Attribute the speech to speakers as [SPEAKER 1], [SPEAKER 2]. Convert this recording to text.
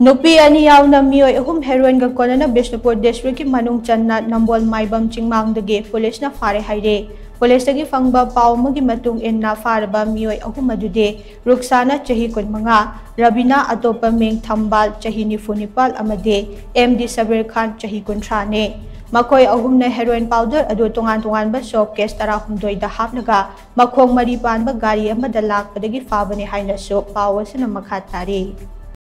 [SPEAKER 1] Nupi ani yau na mioi hum heroin ga kona na Bishnupur district ki manung chan na nambol maibam chingmang de ge police na fare haire. Police tagi fangba pau magi matung en na fare ba mioi hum madude. Ruksana chahi kun manga. Rabina atopa meng thambal chahi ni funipal amade. MD Sabir Khan chahi kun trane. Makoy ahum na heroin powder adu tungan tungan ba shop case tara hum doi da hap naga. Makong maripan ba gari amadalak padagi fabani hai na shop powers na makatari. tari.